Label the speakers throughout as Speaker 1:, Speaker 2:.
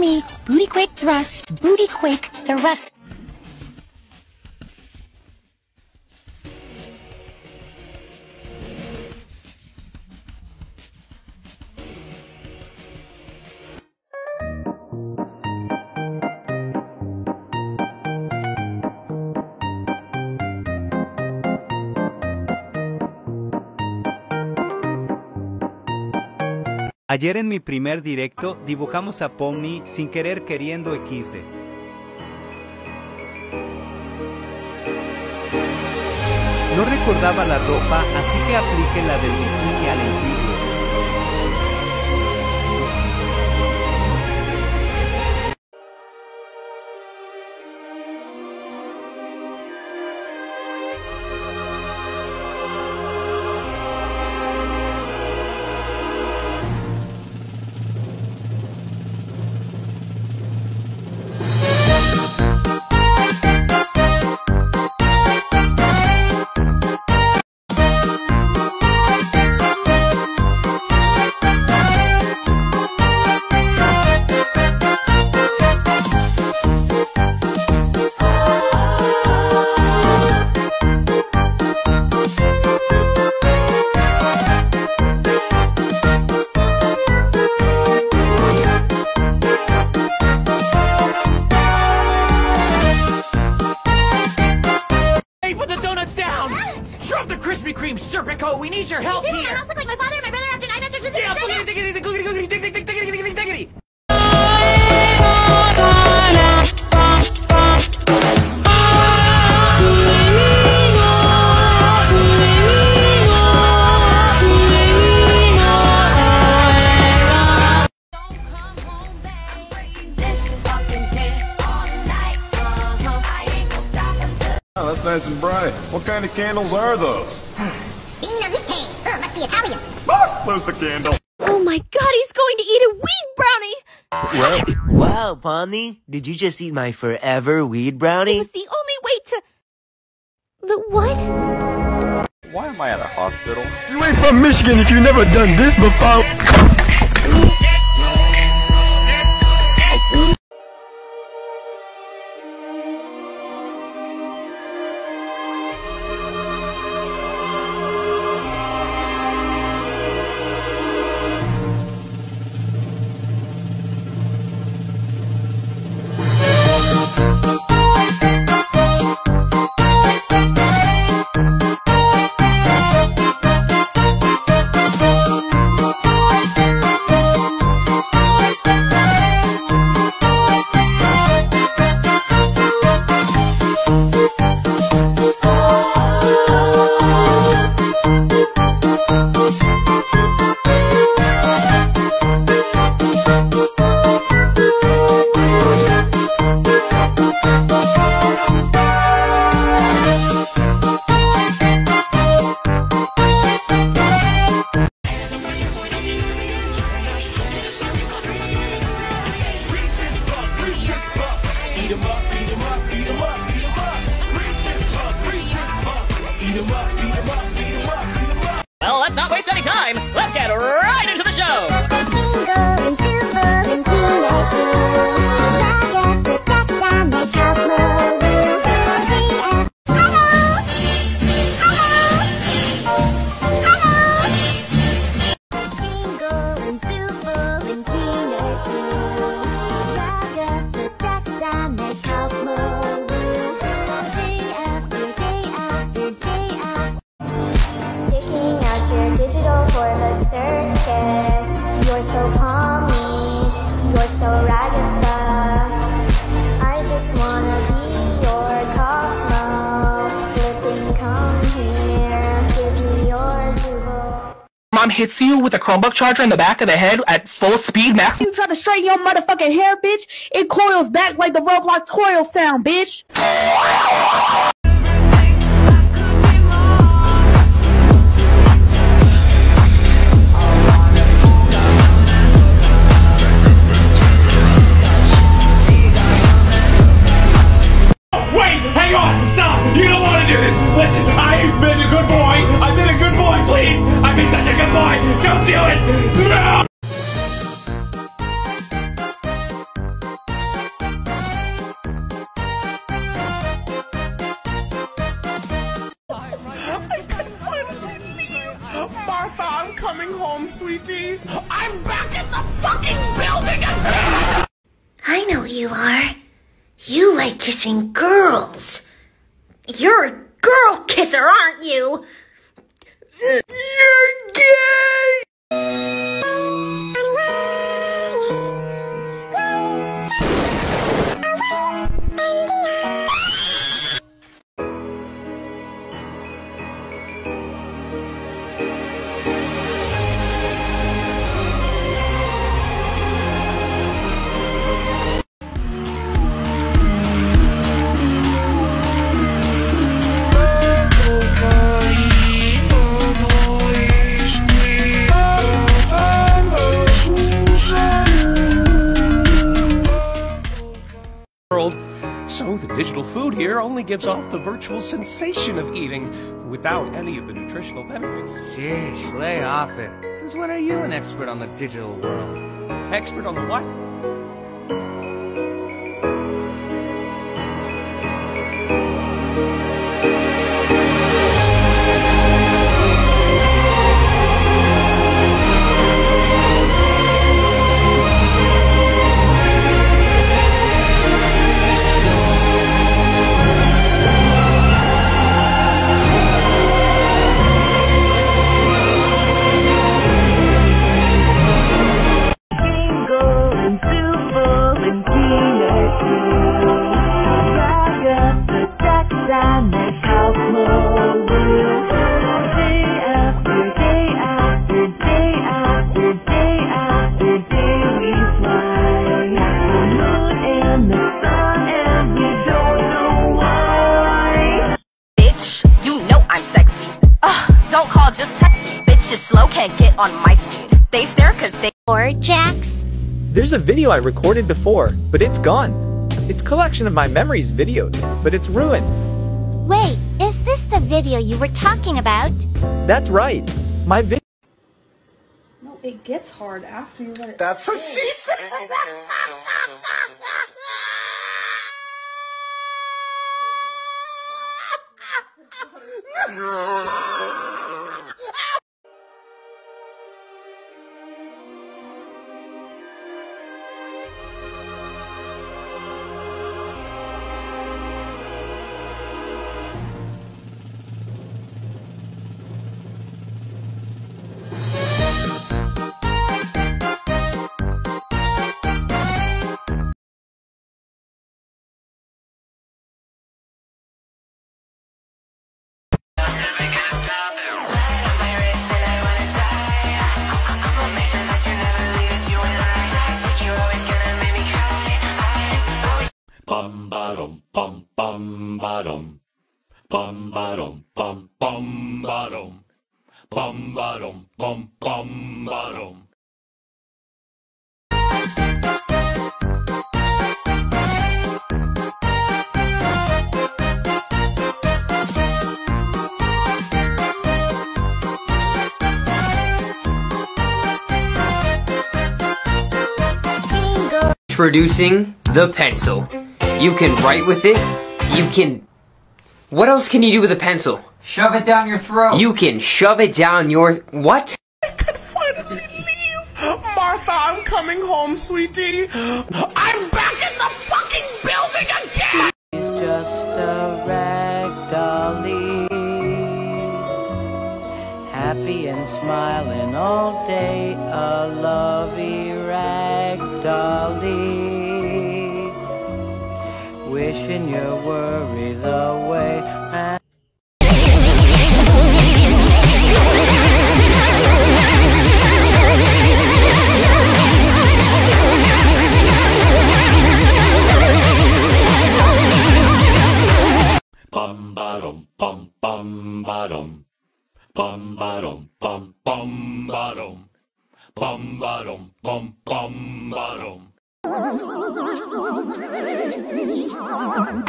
Speaker 1: shimmy, booty quick thrust, booty quick thrust.
Speaker 2: Ayer en mi primer directo dibujamos a Pomni sin querer queriendo XD. No recordaba la ropa, así que apliqué la del bikini al.
Speaker 3: Need your help
Speaker 4: I
Speaker 3: here!
Speaker 4: also look like my father and my brother after nine months
Speaker 3: Yeah, boogity, diggity, diggity, diggity, diggity, diggity, diggity, diggity.
Speaker 5: Oh, that's nice and bright. What kind of candles are those?
Speaker 4: Ugh, must be Italian.
Speaker 5: Ah, Close the candle.
Speaker 4: Oh my god, he's going to eat a weed brownie!
Speaker 6: Well, Wow, Pomni, did you just eat my forever weed brownie?
Speaker 4: It was the only way to... The what?
Speaker 7: Why am I at a hospital?
Speaker 8: You ain't from Michigan if you never done this before.
Speaker 3: Mom hits you with a Chromebook charger in the back of the head at full speed max.
Speaker 9: You try to straighten your motherfucking hair, bitch. It coils back like the Roblox coil sound, bitch.
Speaker 3: going home, sweetie. I'm back
Speaker 10: in the fucking building again!
Speaker 4: I know you are. You like kissing girls. You're a girl kisser, aren't you? You're gay!
Speaker 11: Digital food here only gives off the virtual sensation of eating without any of the nutritional benefits.
Speaker 12: Sheesh, lay off it. Since when are you an expert on the digital world?
Speaker 11: Expert on the what?
Speaker 13: On my speed. They stare cause they
Speaker 10: Or Jax.
Speaker 14: There's a video I recorded before, but it's gone. It's collection of my memories videos, but it's ruined.
Speaker 10: Wait, is this the video you were talking about?
Speaker 14: That's right. My video.
Speaker 9: No, it gets hard after you let it.
Speaker 3: That's what she said.
Speaker 15: Bum dum bum bum dum. Bum dum bum bum dum. Bum dum bum bum dum.
Speaker 12: Introducing the pencil. You can write with it. You can. What else can you do with a pencil?
Speaker 16: Shove it down your throat.
Speaker 12: You can shove it down your. What? I could finally leave.
Speaker 3: Martha, I'm coming home, sweetie. I'm back in the fucking building again!
Speaker 17: He's just a rag dolly, happy and smiling all day, a lovey rag dolly, wishing your worries away. And
Speaker 15: Bum dum bum bum dum. Bum dum bum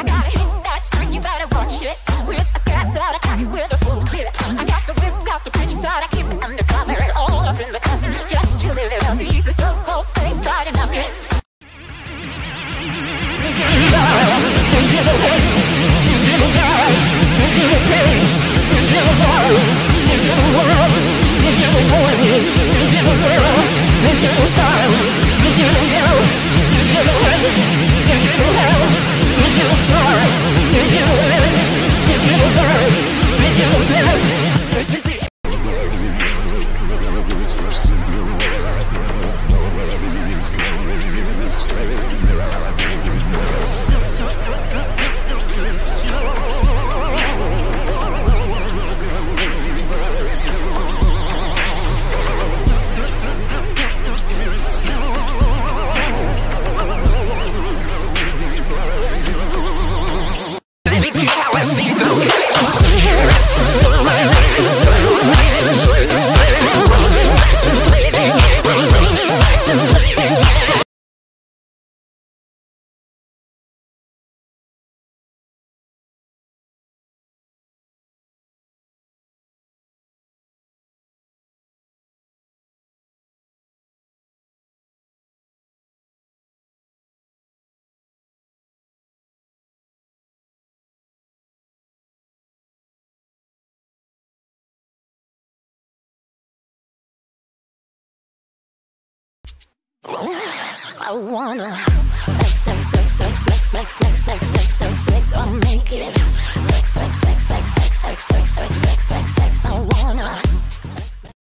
Speaker 10: got a hit that string, you better watch it. With a cat that I carry with a full clip. I got the whip, got the pitch, but I keep it undercover. All up in the cover. Just to live it, see the stuff, whole face starting up it. I wanna sex, sex, sex, sex, sex, sex, sex, sex, sex, sex, sex, I'll make it. Sex, sex, sex, sex, sex, sex, sex, sex, sex, sex, sex, sex, I wanna.